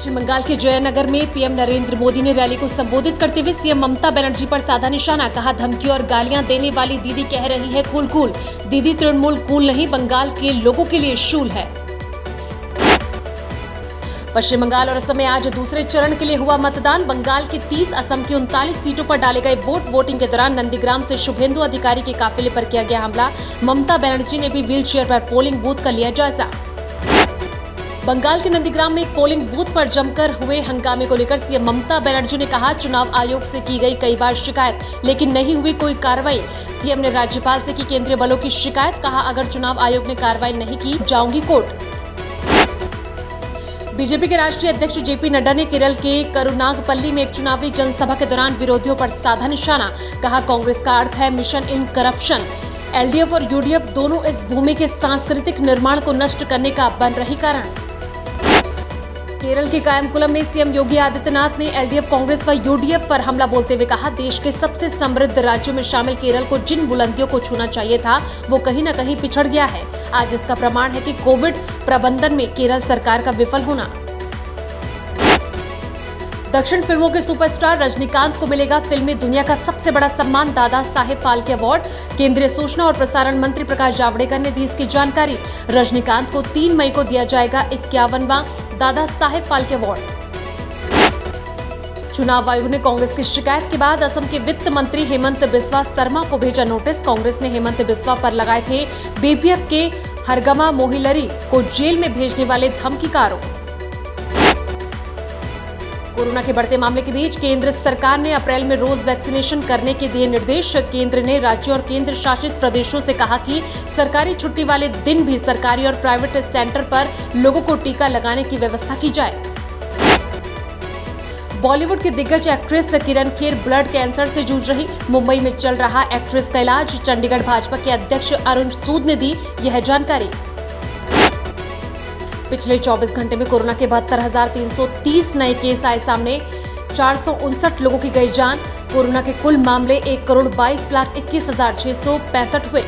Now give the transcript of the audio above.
पश्चिम बंगाल के जयनगर में पीएम नरेंद्र मोदी ने रैली को संबोधित करते हुए सीएम ममता बनर्जी पर साधा निशाना कहा, धमकी और गालियाँ देने वाली दीदी कह रही है कूल कूल दीदी तृणमूल कूल नहीं, बंगाल के लोगों के लिए शूल है। पश्चिम बंगाल और असम में आज दूसरे चरण के लिए हुआ मतदान। बंगाल की 30 असम की उनतालीस सीटों पर डाले गए वोट। वोटिंग के दौरान नंदीग्राम से शुभेंदु अधिकारी के काफिले पर किया गया हमला। ममता बनर्जी ने भी व्हील चेयर पर पोलिंग बूथ का लिया जायजा। बंगाल के नंदीग्राम में एक पोलिंग बूथ पर जमकर हुए हंगामे को लेकर सीएम ममता बनर्जी ने कहा, चुनाव आयोग से की गई कई बार शिकायत, लेकिन नहीं हुई कोई कार्रवाई। सीएम ने राज्यपाल से की केंद्रीय बलों की शिकायत, कहा, अगर चुनाव आयोग ने कार्रवाई नहीं की, जाऊँगी कोर्ट। बीजेपी के राष्ट्रीय अध्यक्ष जेपी नड्डा ने केरल के करुनागपल्ली में एक चुनावी जनसभा के दौरान विरोधियों पर साधा निशाना, कहा, कांग्रेस का अर्थ है मिशन इन करप्शन। एलडीएफ और यूडीएफ दोनों इस भूमि के सांस्कृतिक निर्माण को नष्ट करने का बन रही कारण। केरल के कायमकुलम में सीएम योगी आदित्यनाथ ने एलडीएफ कांग्रेस व यूडीएफ पर हमला बोलते हुए कहा, देश के सबसे समृद्ध राज्यों में शामिल केरल को जिन बुलंदियों को छूना चाहिए था, वो कहीं न कहीं पिछड़ गया है। आज इसका प्रमाण है कि कोविड प्रबंधन में केरल सरकार का विफल होना। दक्षिण फ़िल्मों के सुपरस्टार रजनीकांत को मिलेगा फिल्मी दुनिया का सबसे बड़ा सम्मान दादा साहेब फाल्के अवार्ड। केंद्रीय सूचना और प्रसारण मंत्री प्रकाश जावड़ेकर ने दी इसकी जानकारी। रजनीकांत को तीन मई को दिया जाएगा इक्यावनवा दादा साहेब फाल्के अवार्ड। चुनाव आयोग ने कांग्रेस की शिकायत के बाद असम के वित्त मंत्री हेमंत बिस्वा शर्मा को भेजा नोटिस। कांग्रेस ने हेमंत बिस्वा पर लगाए थे बीपीएफ के हरगमा मोहिलरी को जेल में भेजने वाले धमकी का आरोप। कोरोना के बढ़ते मामले के बीच केंद्र सरकार ने अप्रैल में रोज वैक्सीनेशन करने के दिए निर्देश। केंद्र ने राज्यों और केंद्र शासित प्रदेशों से कहा कि सरकारी छुट्टी वाले दिन भी सरकारी और प्राइवेट सेंटर पर लोगों को टीका लगाने की व्यवस्था की जाए। बॉलीवुड की दिग्गज actress Kiran Kher blood cancer से जूझ रही। मुंबई में चल रहा एक्ट्रेस का इलाज। चंडीगढ़ भाजपा के अध्यक्ष अरुण सूद ने दी यह जानकारी। पिछले 24 घंटे में कोरोना के बहत्तर नए केस आए सामने। चार सौ उनसठ लोगों की गई जान। कोरोना के कुल मामले एक करोड़ बाईस लाख इक्कीस हज़ार छह सौ पैंसठ हुए।